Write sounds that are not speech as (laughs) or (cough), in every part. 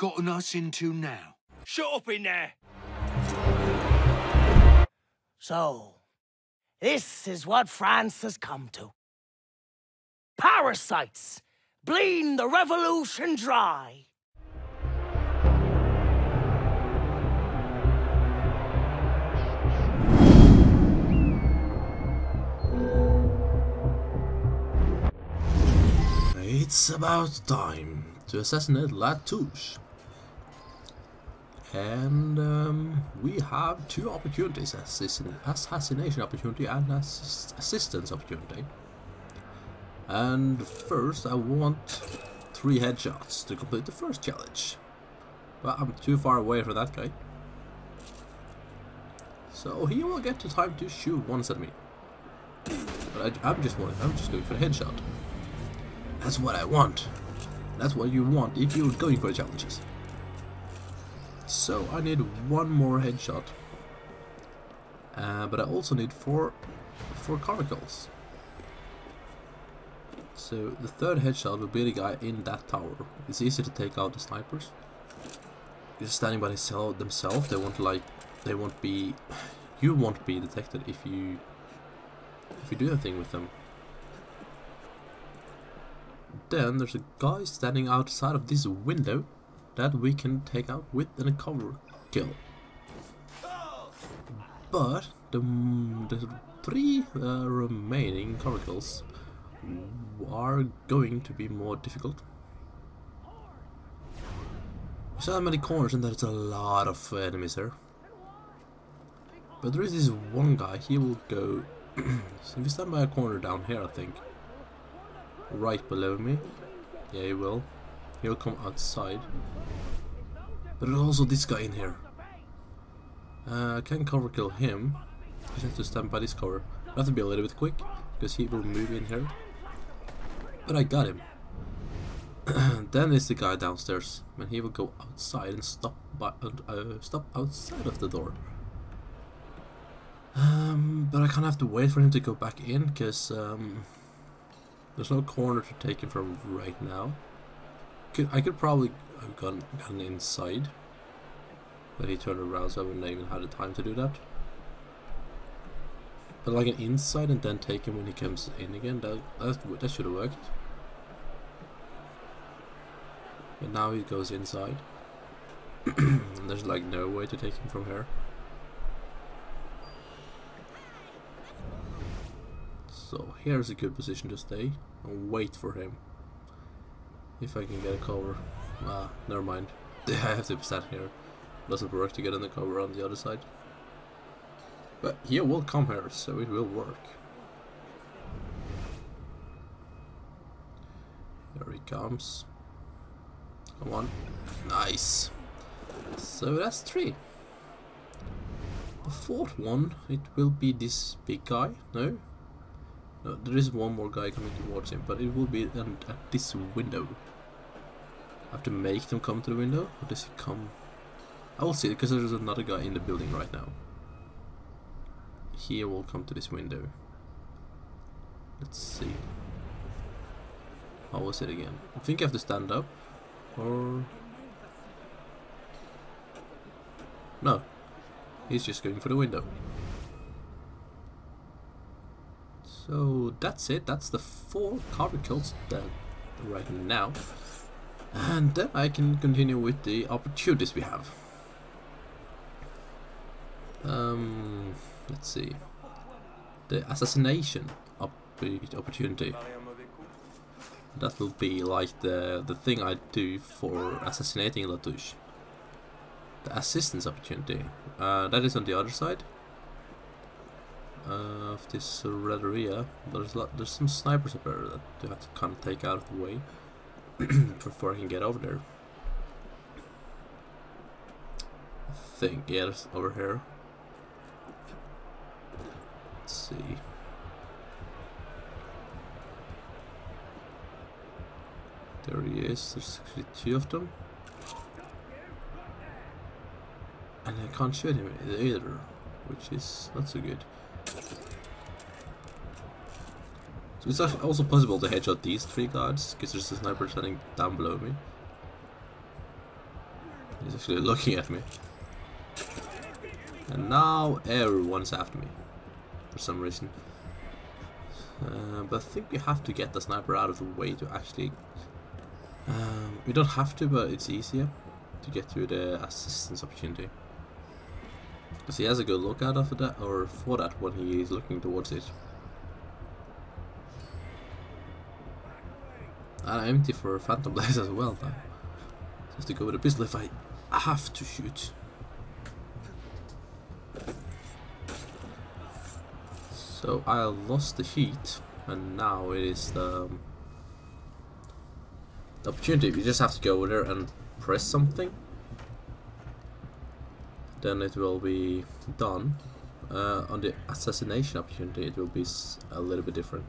Look what you've gotten us into now. Shut up in there! So, this is what France has come to. Parasites bleeding the revolution dry. It's about time to assassinate Latouche. And um, we have two opportunities, assassin assassination opportunity and ass assistance opportunity. And first I want three headshots to complete the first challenge. But I'm too far away for that guy. So he will get the time to shoot once at me. But I, I'm just wanting, I'm just going for a headshot. That's what I want. That's what you want if you're going for challenges. So I need one more headshot. Uh, but I also need four, four cover kills. So the third headshot will be the guy in that tower. It's easy to take out the snipers. Just standing by themselves, they won't like, they won't be, (sighs) you won't be detected if you, if you do anything with them. Then there's a guy standing outside of this window that we can take out with a cover kill. But the, the three uh, remaining cover kills are going to be more difficult. So many corners and there's a lot of enemies here. But there is this one guy, he will go... (clears throat) so if you stand by a corner down here I think, right below me. Yeah, he will. He'll come outside. But there's also this guy in here. Uh, can cover kill him. Just have to stand by this cover. I have to be a little bit quick, because he will move in here. But I got him. (clears throat) then there's the guy downstairs, and he will go outside and stop by, uh, stop outside of the door. Um, but I kind of have to wait for him to go back in, because um, there's no corner to take him from right now. Could, I could probably have gone, gone inside. But he turned around so I wouldn't even have the time to do that. But like an inside and then take him when he comes in again, that, that, that should have worked. But now he goes inside. and (clears throat) there's like no way to take him from here. So here's a good position to stay and wait for him. If I can get a cover. Ah, never mind. (laughs) I have to stand here. Doesn't work to get in the cover on the other side. But he will come here, so it will work. Here he comes. Come on. Nice. So that's three. The fourth one, it will be this big guy. No? No, there is one more guy coming towards him, but it will be at this window. I have to make them come to the window, or does he come? I will see, because there's another guy in the building right now. He will come to this window. Let's see. How was it again? I think I have to stand up, or... No. He's just going for the window. So that's it. That's the four kills done right now. And then I can continue with the opportunities we have. Um, let's see. The assassination op opportunity. That will be like the the thing I do for assassinating Latouche. The assistance opportunity. Uh, that is on the other side uh, of this red area. There's lot, there's some snipers up there that you have to kind of take out of the way (clears throat) before I can get over there. I think yeah, it's over here. Let's see. There he is. There's actually two of them. And I can't shoot him either, which is not so good. So it's also possible to headshot these three guards, because there's a sniper standing down below me. He's actually (laughs) looking at me. And now everyone's after me. For some reason. Uh, but I think we have to get the sniper out of the way to actually... Um, we don't have to, but it's easier to get to the assistance opportunity. Because he has a good lookout after that, or for that when he is looking towards it. And I'm empty for Phantom Blade (laughs) as well now. Just to go with a pistol if I have to shoot. So I lost the heat, and now it is the, um, the opportunity. We just have to go over there and press something. Then it will be done. Uh, on the assassination opportunity, it will be a little bit different.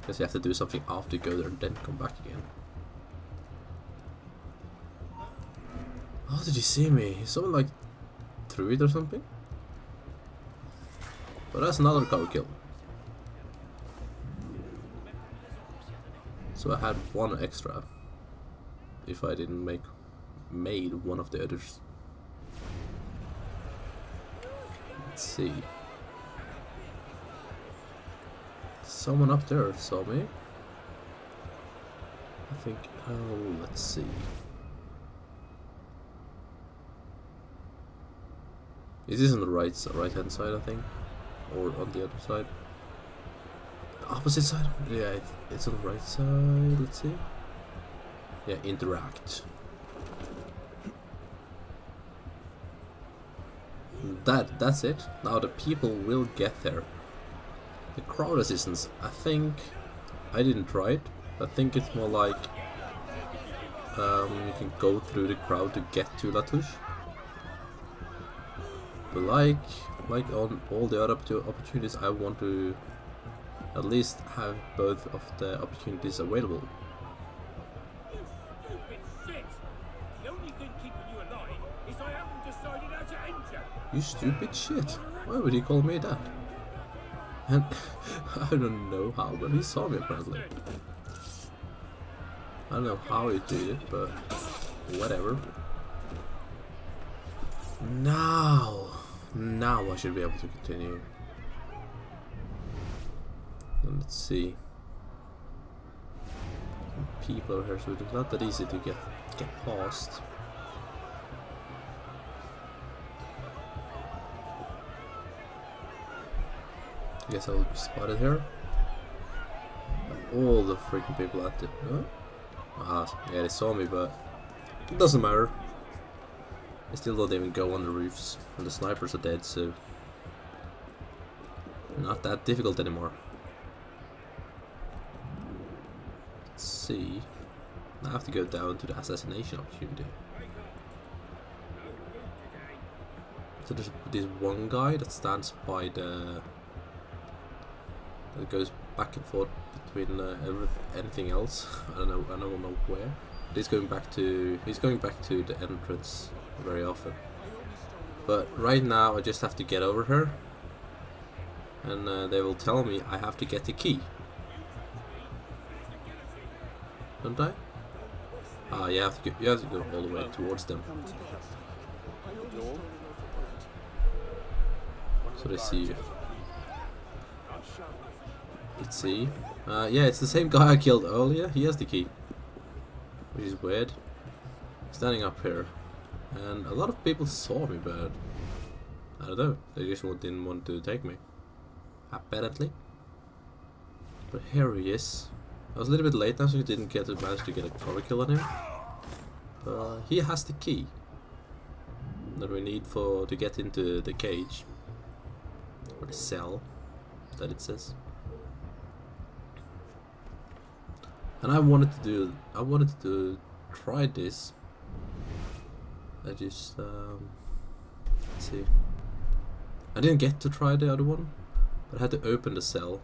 Because you have to do something after you go there and then come back again. How did he see me? Someone like threw it or something? But that's another cover kill. So I had one extra. If I didn't make made one of the others. Let's see. Someone up there saw me. I think, oh, let's see. Is this on the right right hand side, I think? Or on the other side? Opposite side? Yeah, it's on the right side, let's see. Yeah, interact. That, that's it. Now the people will get there. The crowd assistance, I think... I didn't try it. I think it's more like... Um, you can go through the crowd to get to Latouche. But like, like on all the other opportunities, I want to at least have both of the opportunities available. You stupid shit. Why would he call me that? And (laughs) I don't know how, but he saw me apparently. I don't know how he did it, but whatever. Now, now I should be able to continue. let's see. People over here, so it's not that easy to get get past. I guess I'll be spotted here. All the freaking people at it. Huh? Ah, yeah, they saw me, but it doesn't matter. I still don't even go on the roofs, and the snipers are dead, so not that difficult anymore. Let's see. I have to go down to the assassination opportunity. So there's this one guy that stands by the it goes back and forth between uh, anything else. (laughs) I don't know. I don't know where. But he's going back to. He's going back to the entrance very often. But right now, I just have to get over her, and uh, they will tell me I have to get the key. Don't I? Ah, you have to go. You have to go all the way towards them. So they see you. Let's see. Uh, yeah, it's the same guy I killed earlier. He has the key. Which is weird. Standing up here. And a lot of people saw me, but... I don't know. They just didn't want to take me. Apparently. But here he is. I was a little bit late now, so he didn't get to manage to get a cover kill on him. But he has the key that we need for to get into the cage or the cell that it says. And I wanted to do I wanted to try this. I just um, let's see. I didn't get to try the other one but I had to open the cell.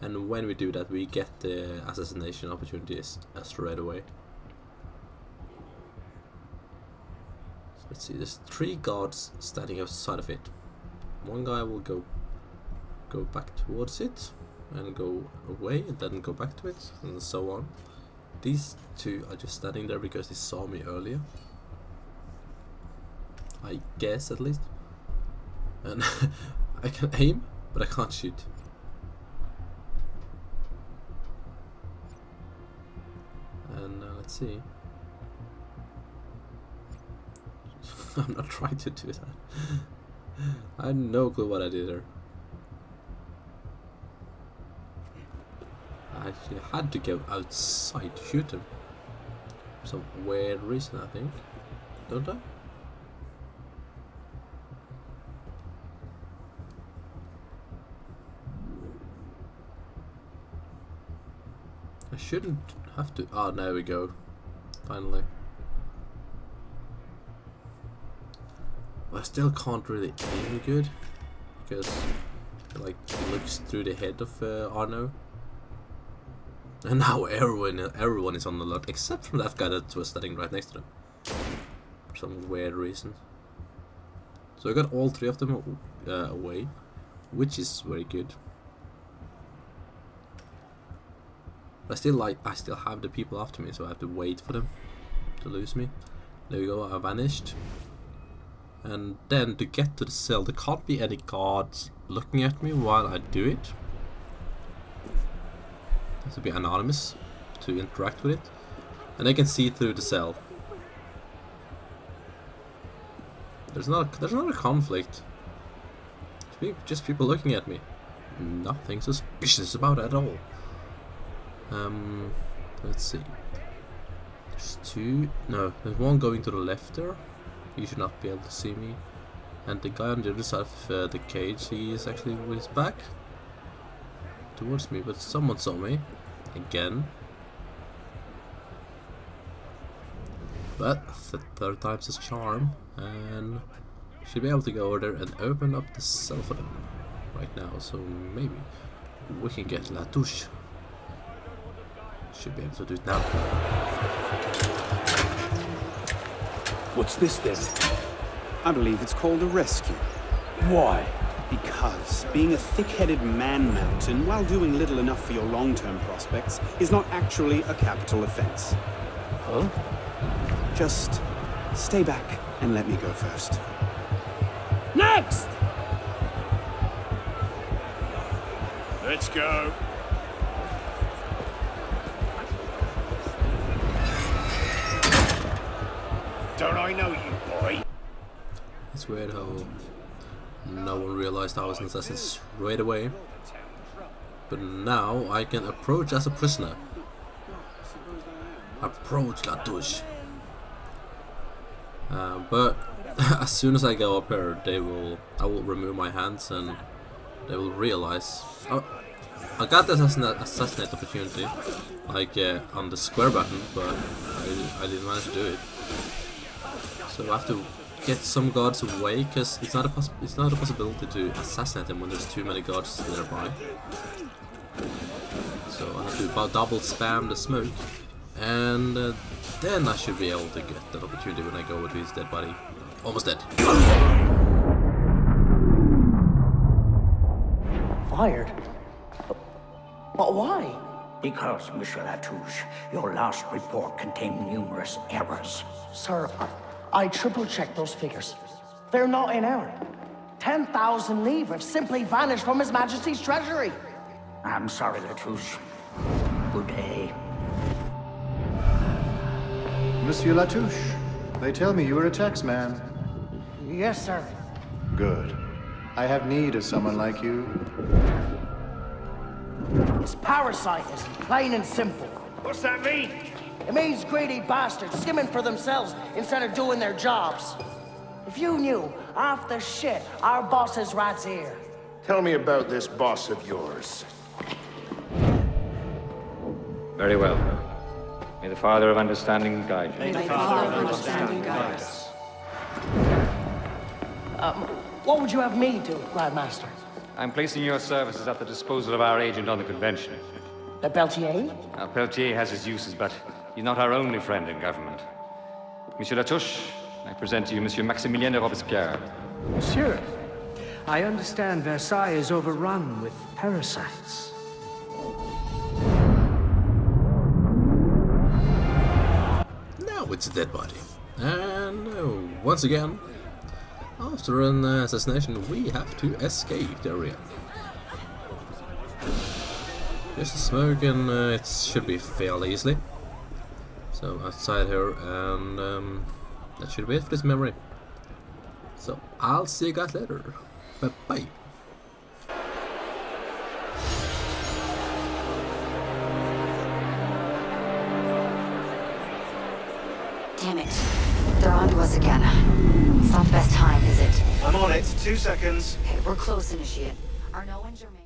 And when we do that we get the assassination opportunities straight away. So let's see there's three guards standing outside of it. One guy will go go back towards it and go away and then go back to it and so on. These two are just standing there because they saw me earlier. I guess at least. And (laughs) I can aim, but I can't shoot. And uh, let's see. (laughs) I'm not trying to do that. (laughs) I have no clue what I did there. I actually had to go outside to shoot him. For some weird reason, I think. Don't I? I shouldn't have to. Oh, there we go. Finally. I still can't really aim good because it like looks through the head of uh, Arno. And now everyone everyone is on the alert except for that guy that was standing right next to them. For some weird reason. So I got all three of them uh, away, which is very good. I still like I still have the people after me, so I have to wait for them to lose me. There we go, I vanished. And then to get to the cell, there can't be any guards looking at me while I do it. To be anonymous to interact with it. And they can see through the cell. There's not there's not a conflict. Just people looking at me. Nothing suspicious about it at all. Um, let's see. There's two. No, there's one going to the left there. He should not be able to see me. And the guy on the other side of uh, the cage, he is actually with his back towards me, but someone saw me. Again. But the third time's his charm, and should be able to go over there and open up the cell for them right now. So maybe we can get Latouche. Should be able to do it now. What's this then? I believe it's called a rescue. Why? Because being a thick-headed man-mountain while doing little enough for your long-term prospects is not actually a capital offense. Huh? Just stay back and let me go first. Next! Let's go. Don't I know you, boy? It's weird how no one realized I was an assassin straight away. But now I can approach as a prisoner. Approach Latouche. Uh, but (laughs) as soon as I go up here, they will. I will remove my hands and they will realize. Oh, I got the assassinate, assassinate opportunity, like uh, on the square button, but I, I didn't manage to do it. So I have to get some guards away because it's not a poss it's not a possibility to assassinate them when there's too many guards nearby. So I have to about double spam the smoke, and uh, then I should be able to get that opportunity when I go with his dead body. Almost dead. Fired? But why? Because, Monsieur Latouche, your last report contained numerous errors. Sir, I, I triple checked those figures. They're not in error. 10,000 livres have simply vanished from His Majesty's treasury. I'm sorry, Latouche. Good day. Monsieur Latouche, they tell me you are a taxman. Yes, sir. Good. I have need of someone like you. It's parasitism, plain and simple. What's that mean? It means greedy bastards skimming for themselves instead of doing their jobs. If you knew half the shit our boss is right here. Tell me about this boss of yours. Very well. May the Father of Understanding guide you. May the Father of Understanding guide us. Um, what would you have me do, Grandmaster? I'm placing your services at the disposal of our agent on the convention. Le Peletier? Now, Peletier has his uses, but he's not our only friend in government. Monsieur Latouche, I present to you Monsieur Maximilien de Robespierre. Monsieur, I understand Versailles is overrun with parasites. Now it's a dead body. And uh, once again, After an assassination, we have to escape the area. Just a smoke and uh, it should be fairly easily. So outside here and um, that should be it for this memory. So I'll see you guys later. Bye bye. Damn it. They're on to us again. It's not the best time, is it? I'm on it. Two seconds. Okay, we're close, Initiate. Arno and Germain...